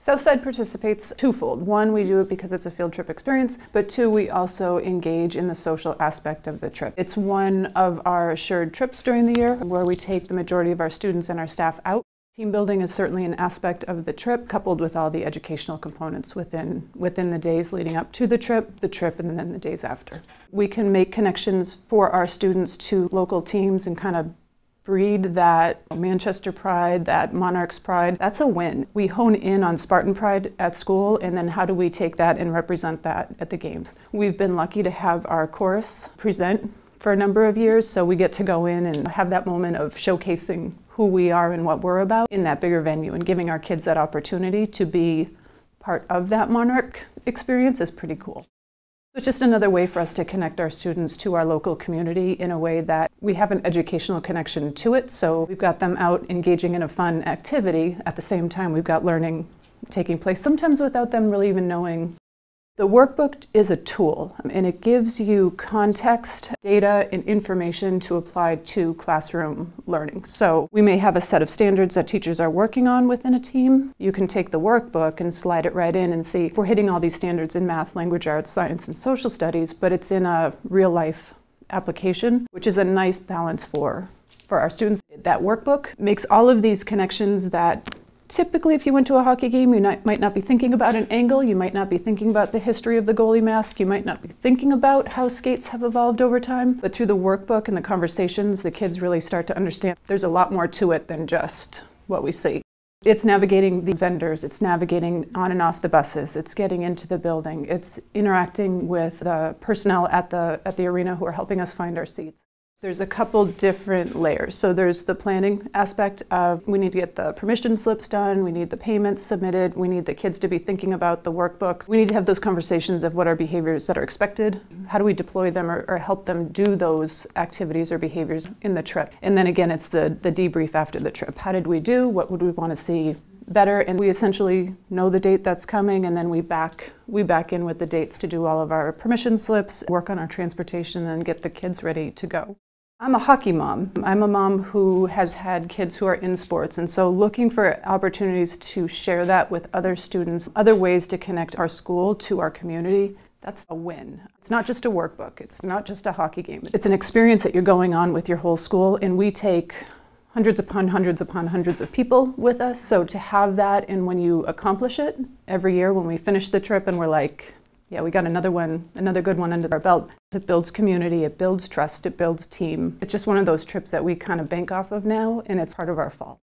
Southside participates twofold. One, we do it because it's a field trip experience, but two, we also engage in the social aspect of the trip. It's one of our assured trips during the year where we take the majority of our students and our staff out. Team building is certainly an aspect of the trip, coupled with all the educational components within, within the days leading up to the trip, the trip, and then the days after. We can make connections for our students to local teams and kind of breed that Manchester pride, that Monarchs pride, that's a win. We hone in on Spartan pride at school, and then how do we take that and represent that at the games? We've been lucky to have our chorus present for a number of years, so we get to go in and have that moment of showcasing who we are and what we're about in that bigger venue and giving our kids that opportunity to be part of that Monarch experience is pretty cool. It's just another way for us to connect our students to our local community in a way that we have an educational connection to it. So we've got them out engaging in a fun activity. At the same time, we've got learning taking place, sometimes without them really even knowing the workbook is a tool and it gives you context, data, and information to apply to classroom learning. So we may have a set of standards that teachers are working on within a team. You can take the workbook and slide it right in and see we're hitting all these standards in math, language arts, science, and social studies, but it's in a real life application, which is a nice balance for for our students. That workbook makes all of these connections that Typically, if you went to a hockey game, you not, might not be thinking about an angle, you might not be thinking about the history of the goalie mask, you might not be thinking about how skates have evolved over time. But through the workbook and the conversations, the kids really start to understand there's a lot more to it than just what we see. It's navigating the vendors, it's navigating on and off the buses, it's getting into the building, it's interacting with the personnel at the, at the arena who are helping us find our seats. There's a couple different layers. So there's the planning aspect of we need to get the permission slips done, we need the payments submitted, we need the kids to be thinking about the workbooks. We need to have those conversations of what are behaviors that are expected, how do we deploy them or, or help them do those activities or behaviors in the trip. And then again, it's the, the debrief after the trip. How did we do? What would we want to see better and we essentially know the date that's coming and then we back we back in with the dates to do all of our permission slips work on our transportation and get the kids ready to go I'm a hockey mom. I'm a mom who has had kids who are in sports, and so looking for opportunities to share that with other students, other ways to connect our school to our community, that's a win. It's not just a workbook, it's not just a hockey game. It's an experience that you're going on with your whole school, and we take hundreds upon hundreds upon hundreds of people with us. So to have that, and when you accomplish it every year, when we finish the trip and we're like, yeah, we got another one, another good one under our belt. It builds community, it builds trust, it builds team. It's just one of those trips that we kind of bank off of now, and it's part of our fall.